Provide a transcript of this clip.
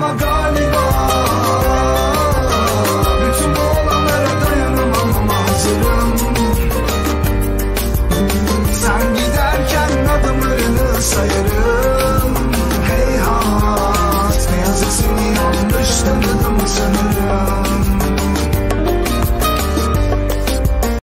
I'm a